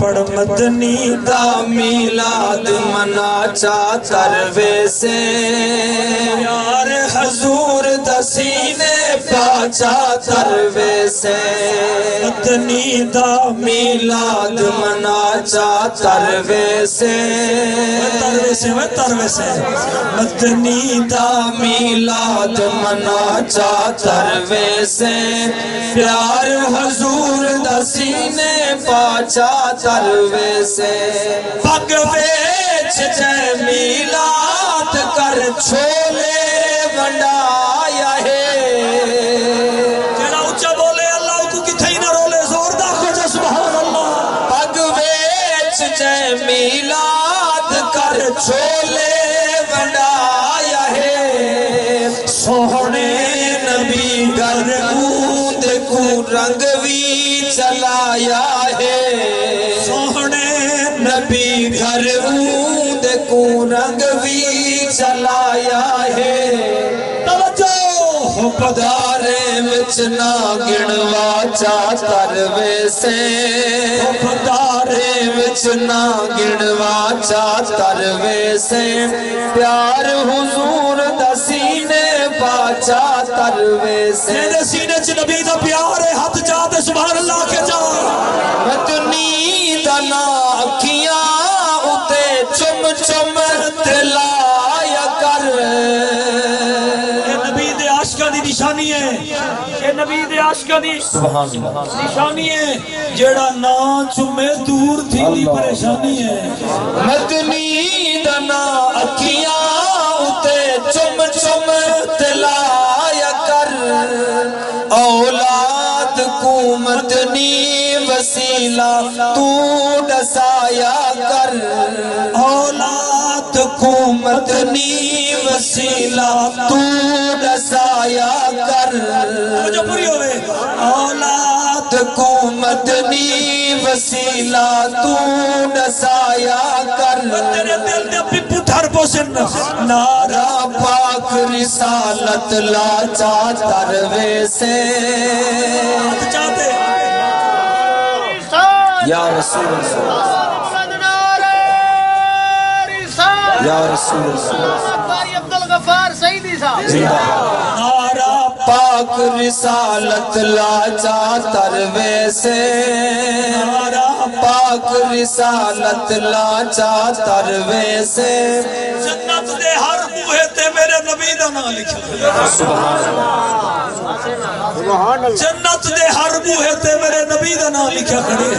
پڑ مدنی دا میلاد منا چا تروے سے یار حضور دا سینے پاچا تر ویسے مدنی دا میلاد منا چاہتر ویسے تروے سے وہ تروے سے۔ دا میلاد منا چاہتر ویسے پیار حضور دا سینے پاچا تر ویسے پگ ویچ جے میلاد کر چھولے ونڈایا میلاد کر چھولے ونڈایا ہے۔ سوہنے نبی گر اود کو رنگ بھی چلایا ہے۔ سوہنے نبی گھر اود کو رنگ بھی چلایا ہے۔ توجہ! پدارے وچ نہ گنوا چاہتر ویسے ہو پدارے وچ نہ گنوا چاہتر ویسے پیار حضور دا سینے پاچا تر ویسے میرے سینے چ نبی دا پیار ہے ہاتھ چاہتے سبحان اللہ کے جا مدنی عاشقاں دی نشانی ہے جڑا نا چمے دور تھی دی پریشانی ہے مدنی دنا اکھیاں اتے چم چم تلایا کر۔ اولاد کو مدنی وسیلہ تو ڈسایا کر۔ اولاد کو مدنی وسیلہ تو ڈسایا کر۔ جو پوری ہوئے۔ اولاد کو مدنی وسیلہ تو ڈسایا کر۔ تیرے دل دے پپو تھر پوسن۔ نارا را پاک رسالت لا چاہتر ویسے چاہتے۔ یا رسول اللہ۔ یا رسول اللہ۔ عبدالغفار سیدی صاحب۔ نارا پاک رسالت لا چاہتر ویسے پاک رسالت لا چاہتر ویسے جنت دے ہر بوہے میرے نبی دا نام لکھا جنت دے ہر بوہے تے میرے نبی دا نام لکھا کھڑے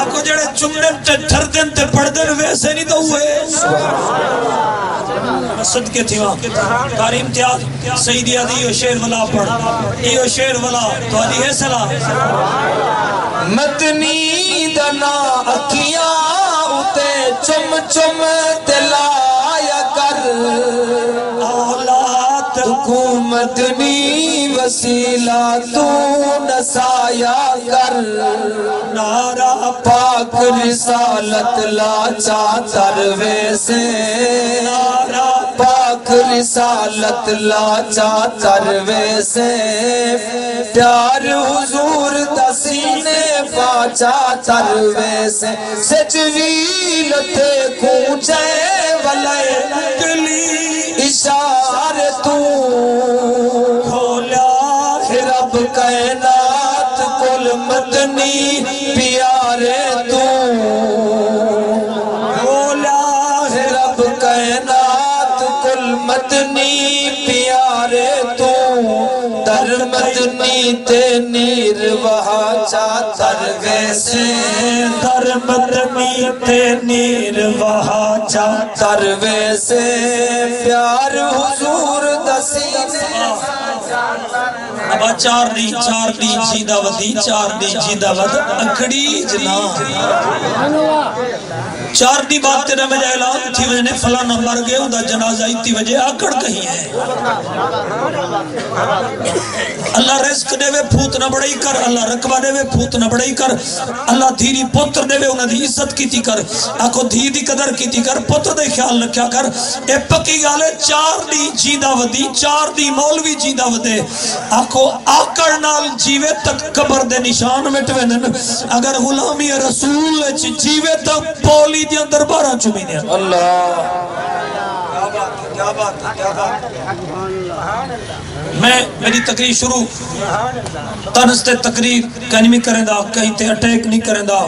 آپ کو جڑے چمنے تے ٹھردن تے پڑدن ویسے نہیں تو ہوئے۔ صدقے تھی وہاں۔ کاری امتیاز سیدی آدھی یہ شیر والا پڑھ۔ یہ شیر والا تو آدھی ہے سلام۔ مدنی دنا اکھیاں اتے چم چم تلایا کر۔ حکومتنی وسیلہ تو نسایا کر نارا پاک رسالت لا چاہتر ویسے نارا پاک رسالت لا چاہتر ویسے پیار حضور دسینے پاچا تر ویسے سچویلتے کونچے والے گلی اشار تے نیر وہا ویسے در مدنی تے نیر وہا ویسے پیار حضور دسینے۔ اب چار دی چار دی جیدہ ودی چار دی جیدہ ود اکڑی جنا چار دی بات تیرے میں جائے اعلان تھی وجہ نے فلانا مر گئے اندہ جنازہ اتی وجہ آکڑ کہیں ہے اللہ رزق دے وے پھوت نہ بڑائی کر اللہ رقبہ دے وے پھوت نہ بڑائی کر اللہ دھیری پتر دے وے انہ دی عزت کی تھی کر آکو دھی دی قدر کی تھی کر پتر دے خیال رکھیا کر اے پکی گالے چار دی جیدہ ودی چار دی مولوی جیدہ ودی دے آکو آکڑ نال جیوے تک قبر دے نشان مٹوے نن اگر غلامی رسول چ جیوے تک پولی دیاں درباراں چمی نے میں میری تقریر شروع تنس تے تقریر کہیں نہیں کریں دا کہیں تے اٹیک نہیں کریں دا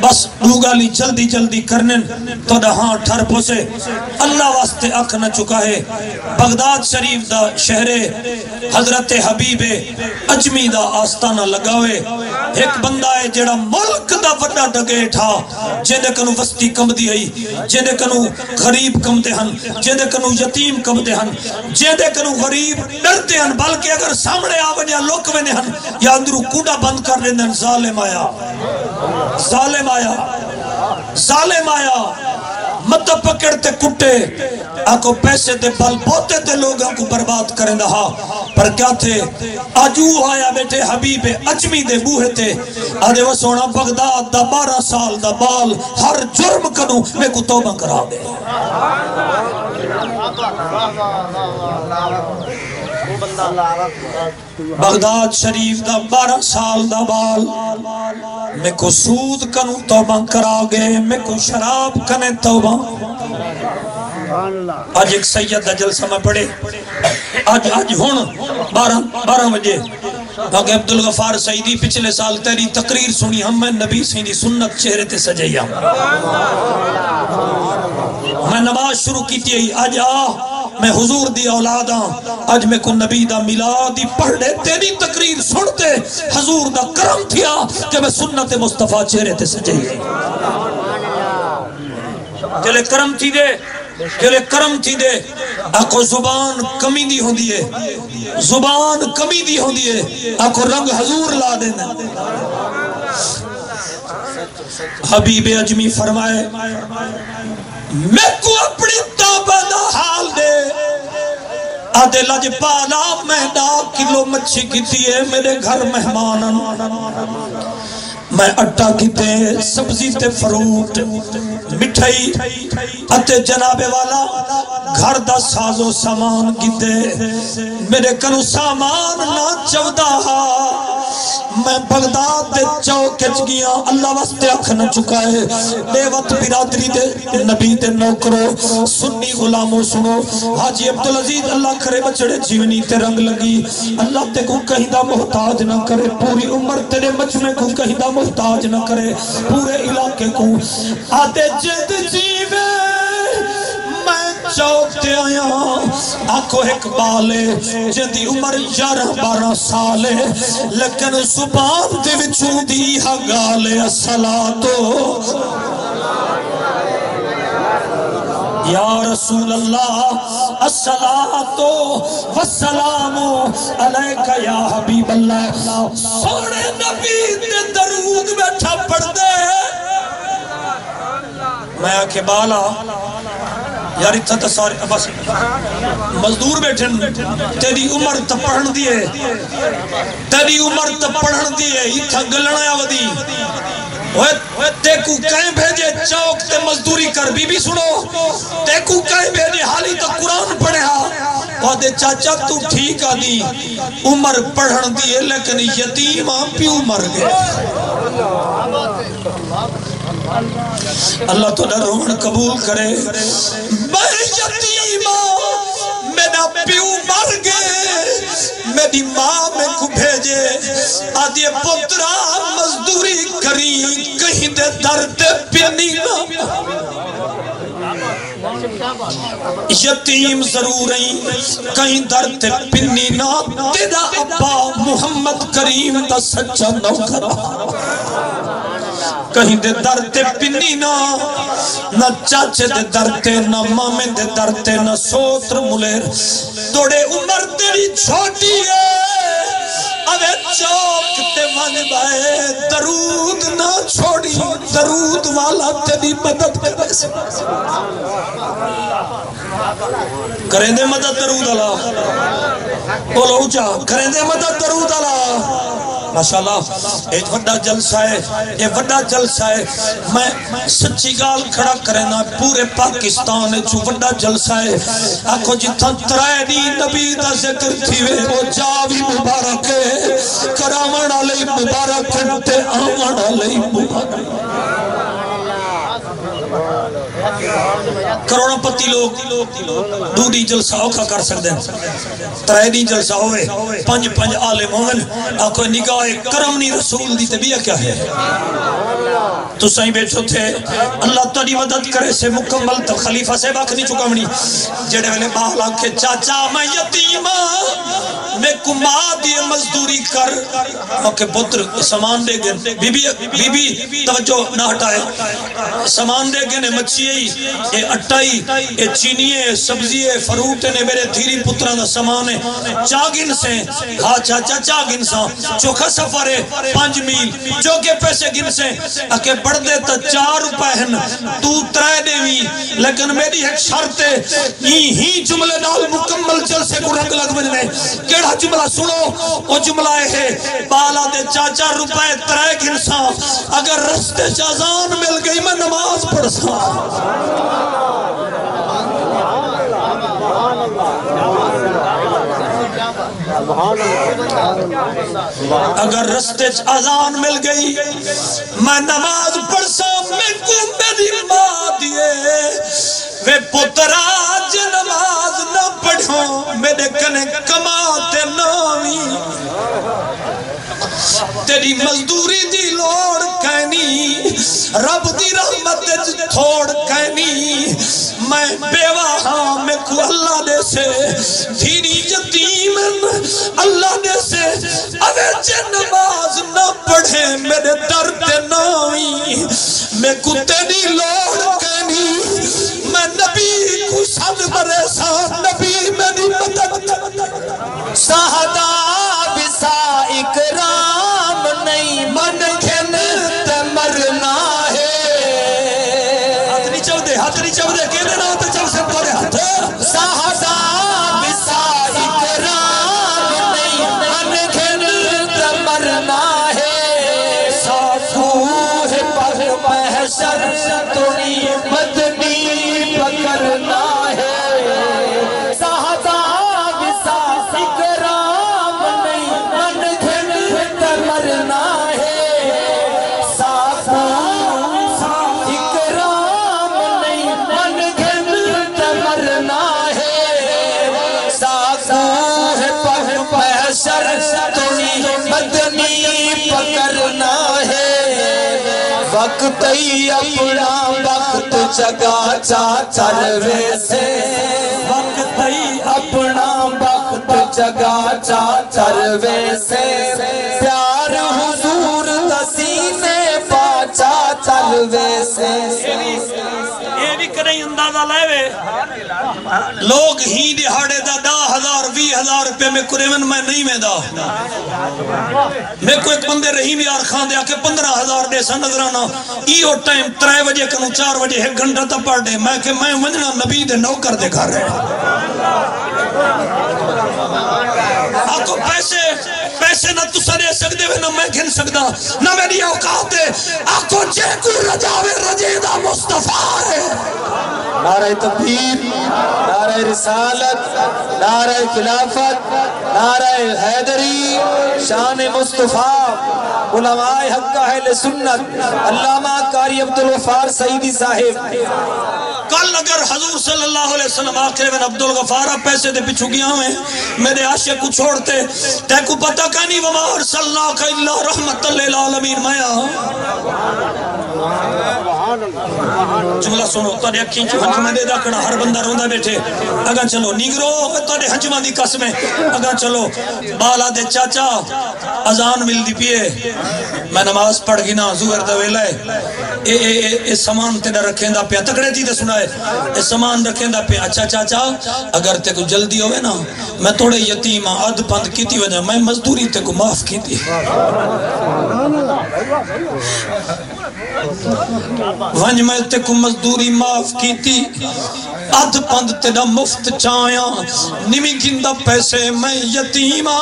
بس دوگالی جلدی جلدی کرنن تو دا ہاں ٹھر پوسے اللہ واسطے اکھ نہ چکا ہے بغداد شریف دا شہر حضرت حبیب اجمی دا آستانہ لگاوے۔ ایک بندہ ہے جڑا ملک دا وڈا ڈگے تھا جیدے کنو وستی کم دی آئی جیدے کنو غریب کم دے ہن جیدے کنو یتیم کم دے ہن جیدے کنو غریب، ڈر ڈرتے ہن، بلکہ اگر سامنے آونے یا لوک وینے ہن۔ یا اندرو کوڑا بند کر رہے ہیں ظالم آیا۔ ظالم آیا۔ ظالم آیا۔ مت پکڑتے کٹے۔ آکو پیسے دے بل بوتے تے لوگوں کو برباد کریں ہاں۔ رہا پر کیا تھے؟ آجو آیا بیٹے حبیب اجمی دے بوہے تھے آدھے وہ سونا، بغداد دا بارہ سال دا بال، ہر جرم کنو میں کو توبہ کرا دے۔ بغداد شریف دا بارہ سال دا بال۔ میں کو سود کنو توبہ کرا گے میں کو شراب کنے توبہ۔ آج ایک سید دا جلسہ میں پڑے آج آج ہون بارہ بارہ بجے۔ باقی عبدالغفار سیدی پچھلے سال تیری تقریر سنی، ہم میں نبی سیدی سنت چہرے تے سجائیا میں نماز شروع کی تھی آج آ میں حضور دی اولاد ہاں آج میں کو نبی دا میلادی پڑھ لے، تیری تقریر سنتے حضور دا کرم تھیا کہ میں سنت مصطفیٰ چہرے تے سجائیا جلے کرم تھی دے، جلے کرم تھی دے آکو زبان کمی دی ہوں دیئے زبان کمی دی ہوں دیئے آکو رنگ حضور لا دینا حبیب اجمی فرمائے، میں کو اپنی توبہ دا حال دے۔ آدھے لج پالا میں کلو مچھی کی دیئے میرے گھر مہمان میں اٹھا کیتے سبزی تے فروٹ، مٹھائی اتے جناب والا گھر دا ساز و سامان کیتے میرے کنو سامان نہ چودہ میں بغداد دے چوک اچ گیا، اللہ واسطے اکھ نہ چکا ہے دیوت برادری دے نبی دے نوکرو، سنی غلاموں سنو۔ حاجی عبدالعزیز، اللہ کرے بچڑے جیونی تے رنگ لگی۔ اللہ تے کو کہیں دا محتاج نہ کرے، پوری عمر تیرے مجمع کو کہیں دا محتاج محتاج نہ کرے پورے علاقے کو۔ آتے جد جیوے، میں چوکتے آیا۔ آنکھو ایک جدی عمر یارہ بارہ سالے۔ لیکن زبان دے وچوں دی حگالے السلاتو یا رسول اللہ السلاتو والسلامو علیکہ یا حبیب اللہ۔ سوڑے نبی دے درود بیٹھا پڑھ دے میں آکے بالا۔ یار اتھا تا سارے بس مزدور بیٹھن تیری عمر تا پڑھن دیئے تیری عمر تا پڑھن دیئے اتھا گلنا ودی تیکو کہیں بھیجے چوک تے مزدوری کر، بی بی سنو۔ تیکو کہیں بھیجے، حالی تو قرآن پڑھے ہاں۔ وہ دے چاچا، تو ٹھیک آدھی عمر پڑھن دیئے لیکن یتیم ہاں پیو مر گئے۔ اللہ تو روحن قبول کرے۔ میں یتیم میرا پیو مر گئے۔ میری ماں میں کو بھیجے۔ آدھی پترا مزدوری کری۔ کہیں دے درد پینی نہ یتیم ضرور ہیں۔ کہیں درد پینی نہ تیرا ابا محمد کریم دا سچا نوکرہ کہیں دے درتے پنی نا نہ چاچے دے درتے نہ مامے دے درتے نہ سوتر ملیر توڑے عمر تیری چھوٹی ہے اوے چوک تے من بائے درود نہ چھوڑی درود والا تیری مدد کرے سے کریں دے مدد درود اللہ بولو اچھا کریں دے مدد درود اللہ ماشاءاللہ، ایک وڈا جلسہ ہے، یہ وڈا جلسہ ہے۔ میں سچی گال کھڑا کرنا، پورے پاکستان ہے جو وڈا جلسہ ہے۔ آکھو جتھا ترائے دی نبی دا ذکر تھی وے، وہ جاوی مبارک ہے۔ کرامان علی مبارک تے آمان علی مبارک۔ کروڑوں پتی لوگ دو دی جلسہ اوکھا کر سکتے ہیں ترائے دی جلسہ ہوئے پنج پنج عالم ہوئے آکو نگاہ کرمنی رسول دی طبیعہ کیا ہے تو سائیں بیٹھو تھے اللہ تاری مدد کرے سے مکمل تو خلیفہ سے باک نہیں چکا منی جڑے والے باہلا کے چاچا میں یتیمہ میں کما دیے مزدوری کر۔ اوکے پتر، سامان دے گن بی بی بی بی توجہ نہ ہٹائے۔ سامان دے گئے گن مچھی اے اٹائی اے چینی ہے سبزی ہے، فروٹ نے میرے دھیری پترہ دا سامان ہے۔ چاگن سے۔ ہاں چاچا چاگن سا۔ چوکھا سفر ہے، پانچ میل۔ چوکے پیسے گن سے۔ اکے بڑھ دے تا چار روپے ہیں تو ترائے دے وی۔ لیکن میری ایک شرط ہے ہی ہی جملے نال مکمل جلسے کو رنگ لگ بجنے کیڑا جملہ جملہ سنو وہ جملہ ہے بالا دے چاچا روپے ترائے گن سا اگر رستے چازان مل گئی میں نماز پڑھ سا اگر رستے آزان مل گئی میں نماز پڑھ سا میں کو میری ماں دیے وے پترا آج پڑھوں میرے کنے کماتے نامی تیری مزدوری دی لوڑ کہنی رب دی رحمت تھوڑ کہنی میں بیوہ ہاں میں کو اللہ دے سے دھیری یتیم اللہ دے سے اوے جے نماز نہ پڑھے میرے درد نائی میں کو تیری لوڑ وقت ہی اپنا وقت جگا چا چل ویسے۔ وقت ہی اپنا وقت جگا چا چل ویسے۔ پیار حضور تسینے پاچا چل ویسے۔ یہ بھی لائے وے لوگ ہی دہاڑے دا دا ہزار وی ہزار روپے میں قریباً میں نہیں میں دا میں کوئی ایک بندے رحیم یار خان دیا کہ پندرہ ہزار دے سا نظرانا ایو ٹائم ترائے وجہ کنو چار وجہ ایک گھنٹہ تا پڑھ دے۔ میں کہ میں ونجنا نبی دے نوکر دے گھر۔ رہے آکو پیسے پیسے نہ تو سرے سکتے ہوئے، نہ میں گھن سکتا۔ نہ میری اوقات ہے۔ آکو جے کو رجاوے رجیدہ مصطفیٰ ہے۔ نعرہ تکبیر، نعرہ رسالت، نعرہ خلافت، نعرہ حیدری، شان مصطفیٰ۔ علماء حق اہل سنت، علامہ قاری عبدالغفار سعیدی صاحب۔ کل اگر حضور صلی اللہ علیہ وسلم آخر عبدالغفار عبدالغفارہ پیسے دے پچھو گیا ہوئے میرے عاشق کو چھوڑتے تے کو پتہ کہنی وما ارسلنا کا اللہ رحمت للعالمین مایا جملہ سنو تاڑے اکھیں چو ہنچ میں دے دا کڑا ہر بندہ روندہ بیٹھے اگا چلو نیگرو تاڑے ہنچ میں دی قسمیں اگا چلو بالا دے چاچا ازان مل دی پیے میں نماز پڑھ گنا زور دا ویلہ ہے اے اے اے اے سامان تے نہ رکھیں دا پیا تکڑے تھی تے سنائے اے سامان رکھیں دا پیا اچھا چاچا اگر تے کو جلدی ہوئے نا میں توڑے یتیمہ اد پند کیتی وجہ میں مزدوری تے کو معاف کیتی ہے ونج میں تے کو مزدوری معاف کی تھی ادھ پند تیرا مفت چایا نمی گندہ پیسے میں یتیمہ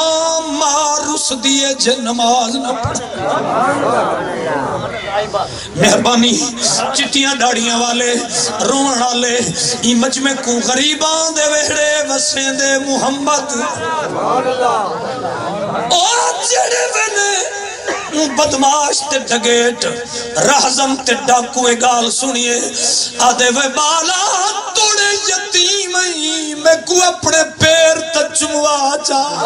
مار اس دیے جے نماز نہ پڑھ۔ مہربانی، چٹیاں ڈاڑیاں والے، روان والے، ای مجمع کو غریباں دے وہڑے وسیں دے محمد۔ اور جڑے ویلے بدماش تے ڈگیٹ، رہزم تے ڈاکوے گال سنیے۔ آدھے وے بالا توڑے یتیم ہی، میں کو اپنے پیر تچموا چاہ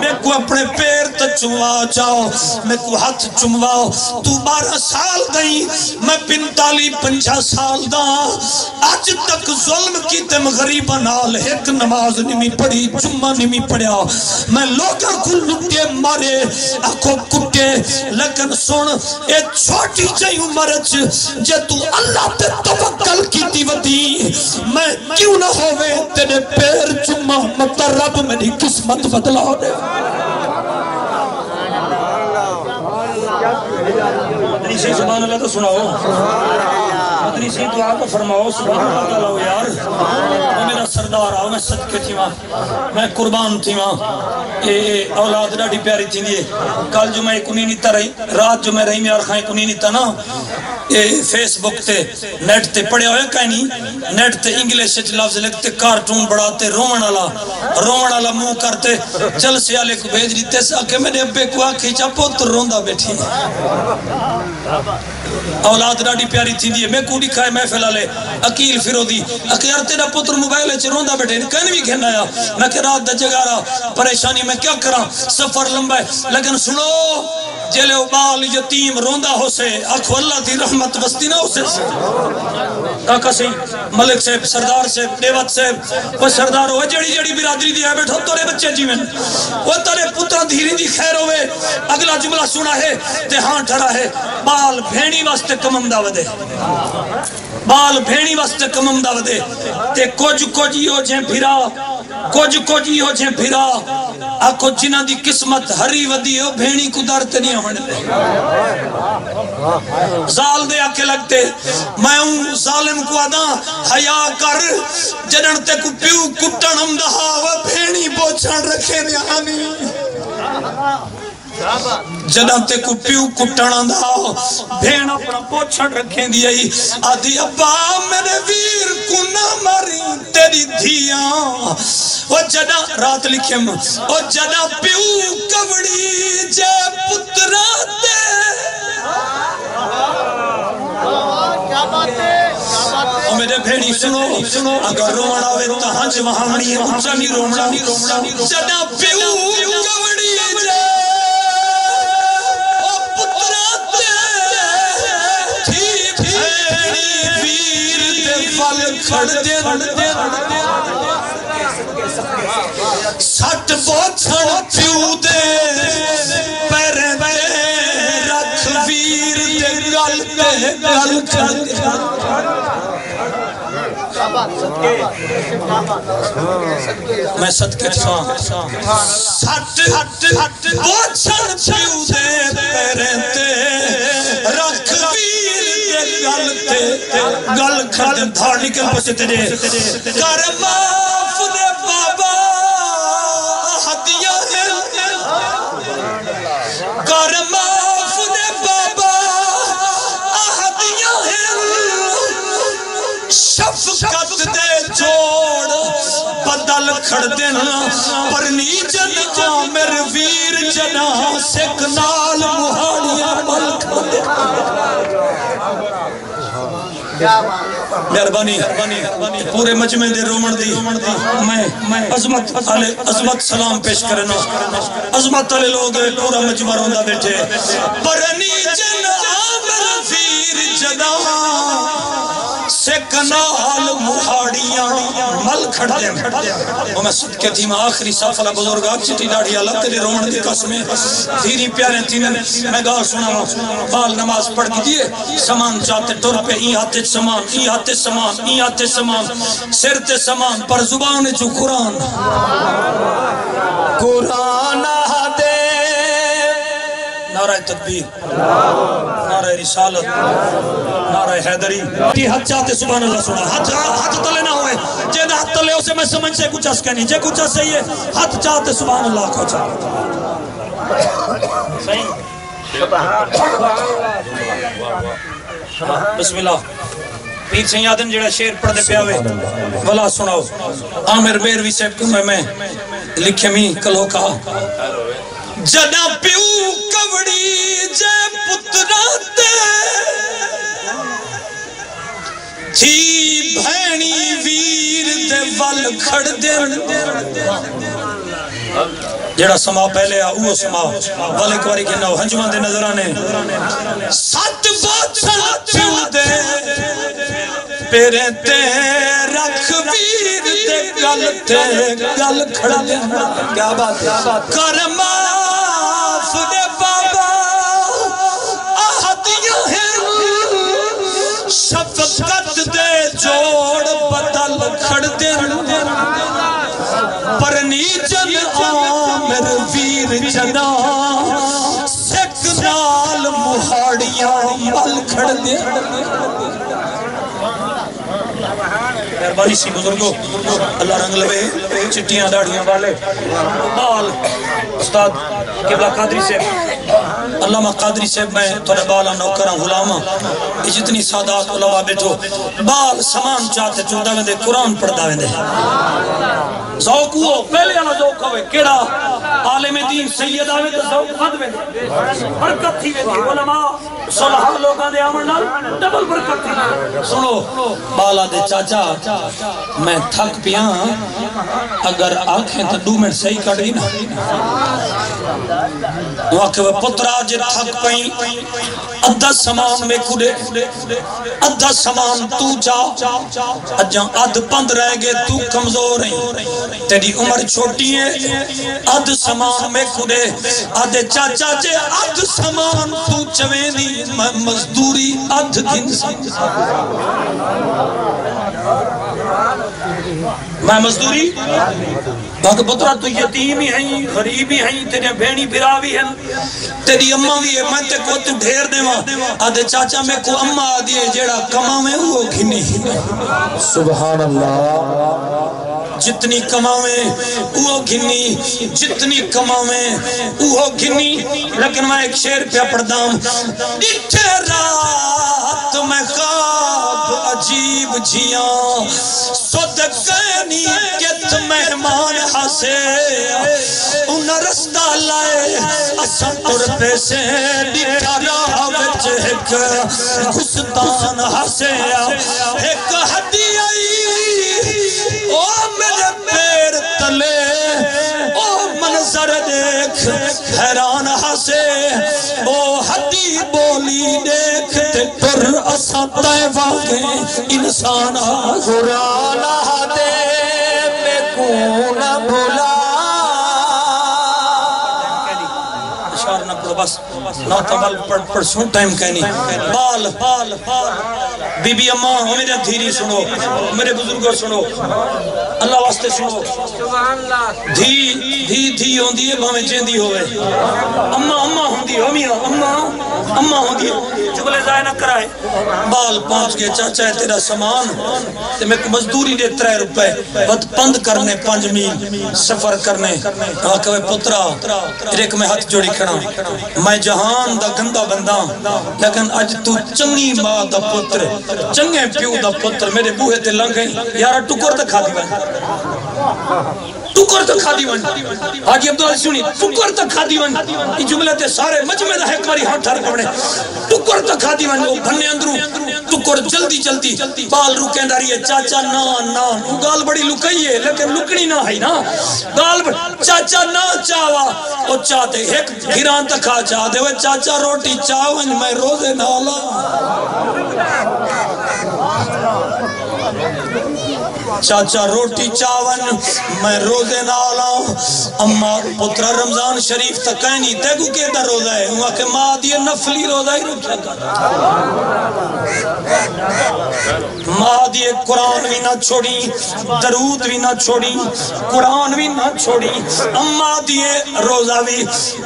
میں کو اپنے پیر تے چموا چاہو میں کو ہاتھ چمواؤ۔ تو بارہ سال گئی، میں پنتالی پنچا سال دا۔ آج تک ظلم کی تم غریبہ نال ایک نماز نمی پڑھی، جمعہ نمی پڑھیا۔ میں لوگاں کو لٹے، مارے اکھو کٹے۔ لیکن سن، اے چھوٹی چاہی عمرچ جے تو اللہ پہ توکل کی دی ودی میں کیوں نہ ہوئے تیرے پیر جمعہ مطر میری قسمت بدلا ہونے مدنی سے سبحان اللہ تو سناؤ مدنی سے دعا کو فرماؤ، سبحان اللہ تعالیٰ یار۔ وہ میرا سردار آؤ، میں صدقے تھی ماں میں قربان تھی ماں اے اولاد ڈاڑی پیاری تھی دیئے کل جو میں کنی نیتا رہی، رات جو میں رہی میں آرخائیں کنی نیتا نا۔ اے فیس بک تے نیٹ تے پڑے ہوئے کہیں نہیں؟ نیٹ تے انگلیش سے لفظ لکھتے کارٹون بڑھاتے، رومن والا۔ رومن والا منہ کرتے چل سے سیالے کو بھیج دیتے۔ سا کہ میں نے ابے کو آنکھی چاپو تو روندہ بیٹھی۔ اولاد ڈاڑی پیاری تھی دیئے میں کوڑی لکھا ہے محفل آلے اکیل فیرو دی اکیار تیرا پتر موبائل ہے روندہ بیٹھے کہیں بھی کہنا آیا میں کہ رات دا جگہ رہا، پریشانی میں کیا کرا سفر لمبا ہے۔ لیکن سنو جلے بال یتیم روندہ ہو سے اکھو اللہ دی رحمت بستی نہ ہو سے۔ کاکا سی ملک صاحب سردار صاحب دیوت صاحب وہ سردار ہوئے جڑی جڑی برادری دی ہے بیٹھو تورے بچے جیویں وہ تارے پترہ دھیری دی خیر ہوئے اگلا جملہ سنا ہے تے ہاں ٹھڑا ہے بال بھینی واسطے کمم دا ودے بال بھینی واسطے کمم دا ودے تے کچھ کچھ ہو جیں پھرا کچھ کچھ ہو جیں پھرا آکھو جنہ دی قسمت ہری ودی ہو بھینی کو در تے نہیں ہونے دے زال دے آکے لگتے میں ہوں ظالم کو آدھا حیاء کر جنن تے کو پیو کٹن ہم دہا وہ بھینی بوچھن رکھے دے آنی تے کو پیو کٹن دہا بھین اپنا بوچھن رکھے دے آئی، آدھی ابا میرے ویر کو نہ ماری تیری دھیاں۔ وہ جنا رات لکھیں وہ جنا پیو کبڑی جے پترہ دے کیا میرے بھیڑی سنو، اگر رومڑا ہوئے تو ہنچ وہاں اونچا نہیں رومڑا جنا پیو فل کھڑ دے سٹ بوچھن پیو دے پیرے دے رکھ ویر دے گل دے گل کھڑ دے میں صدقے تھا سٹ ہٹ بوچھن پیو دے پیرے دے رکھ گل دے گل کھڑ دھاڑ نکل پسے تیرے۔ کر معاف دے کھڑ دینا پرنی جن آمر ویر جنا، سکھ نال مہاڑیاں مل کھڑ دینا مہربانی، پورے مجمع دے رومن دی، میں عظمت والے عظمت سلام پیش کرنا۔ عظمت والے لوگ پورا مجمع روندا بیٹھے۔ پرنی جن آمر ویر جنا۔ سے کنال مہاڑیاں مل کھڑ دے وہ میں صدقے تھی میں آخری سافلہ بزرگ آپ چٹی لاڑی اللہ تیرے رومن دی قسمیں۔ دھیری پیارے تین میں گاہ سنا بال نماز پڑھ کی دیئے۔ سامان چاہتے ٹر پہ، ای ہاتھ سامان، ای ہاتھ سامان، ای ہاتھ سامان۔ سر تے سامان، پر زبان چو قرآن۔ قرآن دے نعرہ تکبیر نعرہ رسالت، نعرہ حیدری۔ جی، کی حد چاہتے سبحان اللہ سنا حد حد تلے نہ ہوئے۔ جے حد تلے اسے میں سمجھ سے کچھ اس کہنی جے کچھ اس صحیح ہے حد چاہتے سبحان اللہ کو چاہتے صحیح بسم اللہ۔ پیر سیادن جڑا شیر پڑھ دے پیاوے بلا سناؤ۔ آمیر بیروی سے میں میں لکھے می کلو کا جڑا پیو کبڑی جے پتراتے تھی جی بھینی ویر دے ول کھڑ دے جڑا سما پہلے آ وہ سما۔ ول ایک واری کہنا، ہنجواں دے نظر آنے سات بوچھن پیو دے۔ پیرے تے رکھ ویر تے گل تے گل کھڑ دے کیا بات ہے؟ کرما جنا سکھ نال مہاڑیاں مل کھڑ دے مہربانی سی بزرگو، اللہ رنگ لبے چٹیاں داڑیاں والے۔ بال، استاد قبلہ قادری سے علامہ قادری سے میں تھوڑے بالا نوکرہ غلامہ جتنی سادات علماء بیٹھو، بال سامان چاہتے چودہ ویندے قرآن پڑھتا ویندے ذوق ہو، پہلے والا ذوق ہوئے، کیڑا عالم دین سید آوے تو ذوق بد ویندے برکت تھی ویندی علماء صلحہ لوگاں دے آمن نال ڈبل برکت تھی۔ سنو بالا دے چاچا میں تھک پیاں ہاں، اگر آنکھیں تو دو منٹ صحیح کٹ گئی نا۔ واقع وہ پترا جے تھک پئیں ادھا سامان میں کھڑے ادھا سامان تو جا۔ اجاں ادھ پند رہ گئے، تو کمزور ہیں۔ تیری عمر چھوٹی ہے۔ ادھ سامان میں کھڑے ادھے چاچا جے ادھ سامان تو چویں میں مزدوری ادھ گن میں مزدوری؟ باقی پترہ تو یتیم ہی ہیں غریب ہی ہیں تیرے بھینی بھرا بھی ہیں۔ تیری اممہ بھی ہے میں تے کو تو ڈھیر دے ماں آدھے چاچا میں کو اممہ آدھے جیڑا کما میں وہ گھنی۔ سبحان اللہ جتنی کماویں وہ گھنی جتنی کماویں وہ گھنی۔ لیکن میں ایک شیر پہ پڑھدام ڈٹھے رات میں خواب عجیب جیاں۔ صدقینی کت مہمان ہاسے انہ رستہ لائے۔ اسن تر پیسے ڈٹھا راہ وچ ایک خستان ہاسے ایک ہڈی آئی او میرے پیر تلے۔ او منظر دیکھ، حیران ہسے او ہڈی بولی دیکھ پر اسا طیفہ کے انسان قرآن دے میں کون بھولا۔ اشار نہ پڑھو بس نہ تمل پڑھ پڑھ سن ٹائم کہنی بال بال بال۔ بی بی اماں میرے دھیری سنو۔ میرے بزرگوں سنو۔ اللہ واسطے سنو دھی دھی دھی ہوندی ہے بھاویں چیندی ہوئے اماں اماں ہوندی ہے امیاں اماں اماں ہوندی ہے جبلے ضائع نہ کرائے بال پہنچ گئے چاچا ہے تیرا سامان تے میں کو مزدوری دے ترے روپے بد پند کرنے پانچ میل سفر کرنے آکھوے پترا ایک میں ہاتھ جوڑی کھڑا میں جہان دا گندہ بندہ لیکن اج تو چنگی ماں دا پتر چنگے پیو دا پتر میرے بوہے تے لنگ گئی یارا ٹکر تے کھا دی بھائی ٹکر تو کھا دی ون حاجی عبداللہ سنی ٹکر تو کھا دی ون یہ جملے تے سارے مجمع دا ایک باری ہاتھ ٹھر پڑے ٹکر تو کھا دی ون وہ بھنے اندروں ٹکر جلدی جلدی۔ بال روکیں داری ہے، چاچا نا نا۔ گال بڑی لکئی ہے، لیکن لکڑی نہ ہے نا۔ گال بڑی چاچا نا چاوا۔ او چاہتے ایک گھران تک کھا چاہ دے۔ وہ چاچا روٹی چاون میں روزے نالا۔ چاچا روٹی چاون، میں روزے نالا اما پترا رمضان شریف تک کہنی تیگو کے در روزہ ہے۔ ہوا کہ ماں دیئے نفلی روزہ ہی رکھا کر۔ ماں دیئے قرآن بھی نہ چھوڑی، درود بھی نہ چھوڑی، قرآن بھی نہ چھوڑی۔ اما دیئے روزہ بھی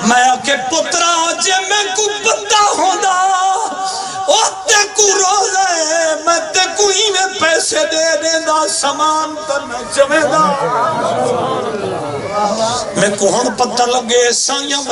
میں آکے پترا، جے میں کو پتا ہوں دا او تے کو روزہ ہے میں تے کو ہی میں پیسے دے دے دا سامان تن جمع دا۔ میں کو ہن پتہ لگے، سائیاں